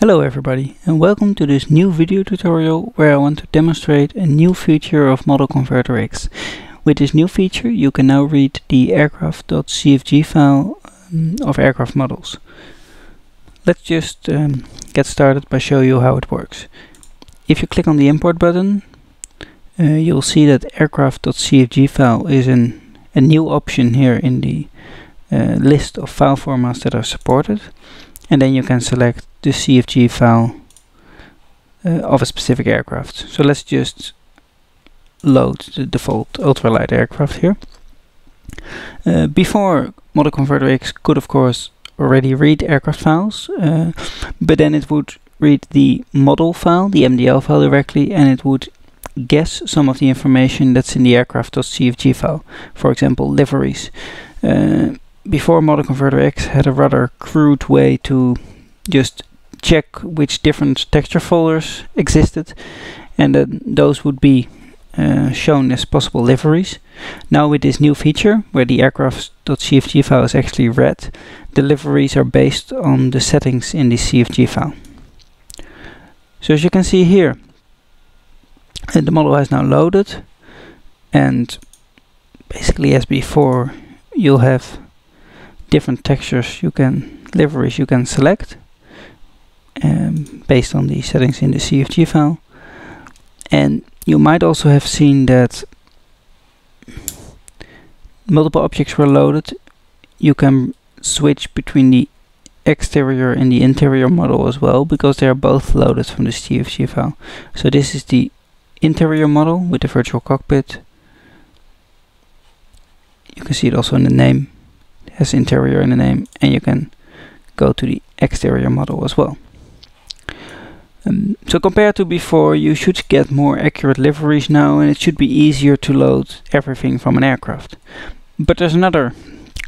Hello everybody and welcome to this new video tutorial where I want to demonstrate a new feature of Model Converter X. With this new feature you can now read the aircraft.cfg file um, of aircraft models. Let's just um, get started by show you how it works. If you click on the import button uh, you'll see that aircraft.cfg file is an, a new option here in the uh, list of file formats that are supported and then you can select the CFG file uh, of a specific aircraft. So let's just load the default ultralight aircraft here. Uh, before Model Converter X could of course already read aircraft files, uh, but then it would read the model file, the MDL file directly, and it would guess some of the information that's in the aircraft.cfg file, for example liveries. Uh, before Model Converter X had a rather crude way to just check which different texture folders existed and then those would be uh, shown as possible liveries. Now with this new feature where the aircraft.cfg file is actually read, the liveries are based on the settings in the CFG file. So as you can see here, uh, the model has now loaded and basically as before you'll have different textures you can liveries you can select um, based on the settings in the CFG file. And you might also have seen that multiple objects were loaded. You can switch between the exterior and the interior model as well because they are both loaded from the CFG file. So this is the interior model with the virtual cockpit. You can see it also in the name has interior in the name and you can go to the exterior model as well. Um, so compared to before you should get more accurate liveries now and it should be easier to load everything from an aircraft. But there's another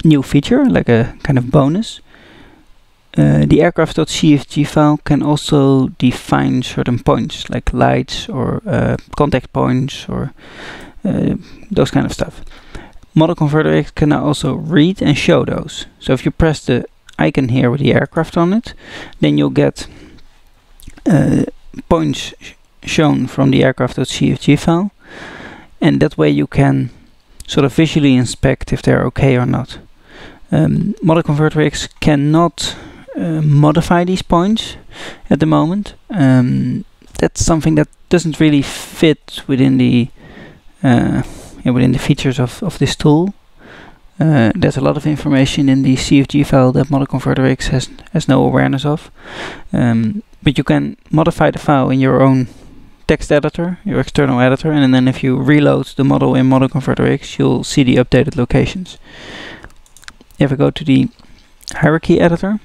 new feature like a kind of bonus. Uh, the aircraft.cfg file can also define certain points like lights or uh, contact points or uh, those kind of stuff. Model Converter X can now also read and show those. So if you press the icon here with the aircraft on it, then you'll get uh, points sh shown from the aircraft.cfg file. And that way you can sort of visually inspect if they're okay or not. Um, Model Converter X cannot uh, modify these points at the moment. Um, that's something that doesn't really fit within the uh, yeah, within the features of, of this tool. Uh, there's a lot of information in the CFG file that Model Converter X has, has no awareness of. Um, but you can modify the file in your own text editor, your external editor, and then if you reload the model in Model Converter X, you'll see the updated locations. If I go to the hierarchy editor,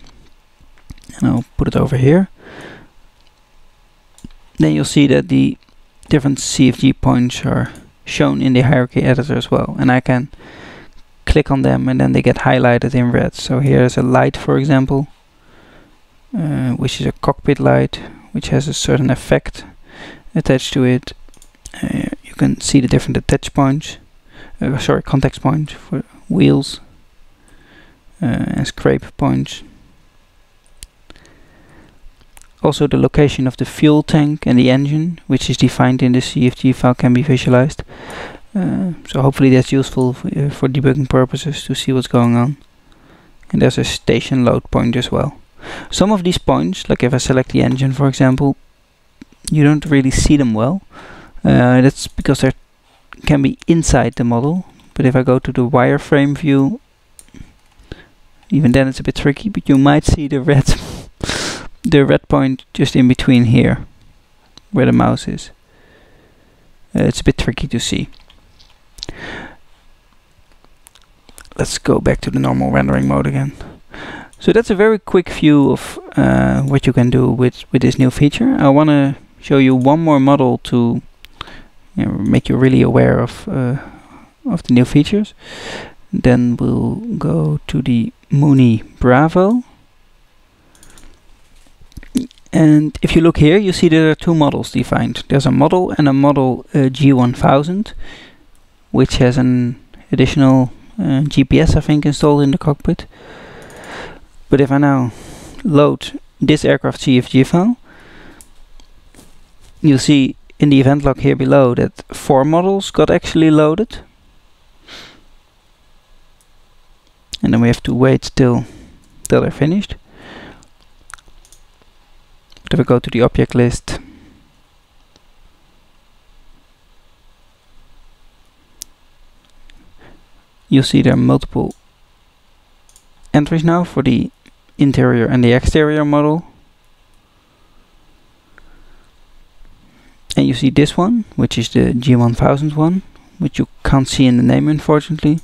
and I'll put it over here, then you'll see that the different CFG points are shown in the hierarchy editor as well and I can click on them and then they get highlighted in red. So here's a light for example uh, which is a cockpit light which has a certain effect attached to it. Uh, you can see the different attach points uh, sorry contact points for wheels uh, and scrape points also the location of the fuel tank and the engine, which is defined in the CFG file, can be visualized. Uh, so hopefully that's useful uh, for debugging purposes to see what's going on. And there's a station load point as well. Some of these points, like if I select the engine for example, you don't really see them well. Uh, that's because they can be inside the model. But if I go to the wireframe view, even then it's a bit tricky, but you might see the red the red point just in between here where the mouse is. Uh, it's a bit tricky to see. Let's go back to the normal rendering mode again. So that's a very quick view of uh, what you can do with, with this new feature. I want to show you one more model to you know, make you really aware of, uh, of the new features. Then we'll go to the Mooney Bravo and if you look here, you see there are two models defined. There's a model and a model uh, G1000, which has an additional uh, GPS, I think, installed in the cockpit. But if I now load this aircraft CFG file, you'll see in the event log here below that four models got actually loaded. And then we have to wait till, till they're finished. If we go to the object list, you'll see there are multiple entries now for the interior and the exterior model. And you see this one, which is the G1000 one, which you can't see in the name unfortunately.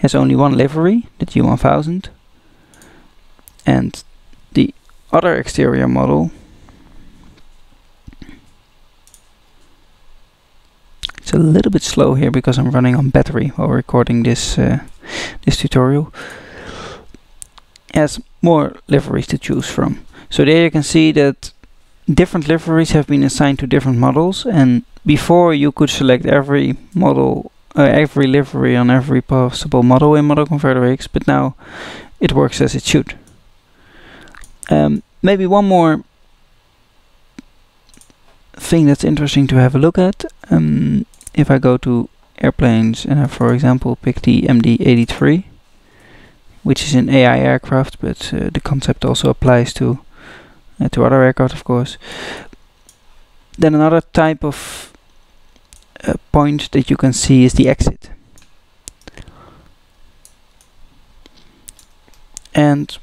Has only one livery, the G1000. And the other exterior model It's a little bit slow here because I'm running on battery while recording this uh, this tutorial. Has more liveries to choose from. So there you can see that different liveries have been assigned to different models and before you could select every model uh, every livery on every possible model in Model Converter X but now it works as it should. Um, maybe one more thing that's interesting to have a look at. Um, if I go to airplanes and I, for example, pick the MD-83, which is an AI aircraft, but uh, the concept also applies to uh, to other aircraft, of course. Then another type of uh, point that you can see is the exit. And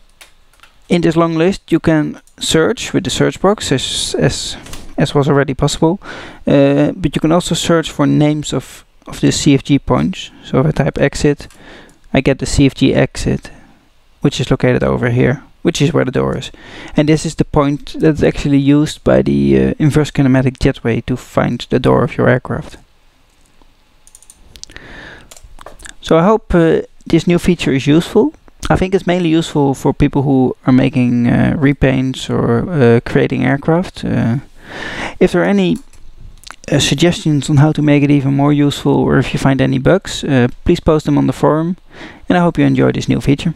in this long list, you can search with the search box as, as as was already possible. Uh, but you can also search for names of, of the CFG points. So if I type exit, I get the CFG exit, which is located over here, which is where the door is. And this is the point that's actually used by the uh, inverse kinematic jetway to find the door of your aircraft. So I hope uh, this new feature is useful. I think it's mainly useful for people who are making uh, repaints or uh, creating aircraft. If there are any uh, suggestions on how to make it even more useful or if you find any bugs, uh, please post them on the forum and I hope you enjoy this new feature.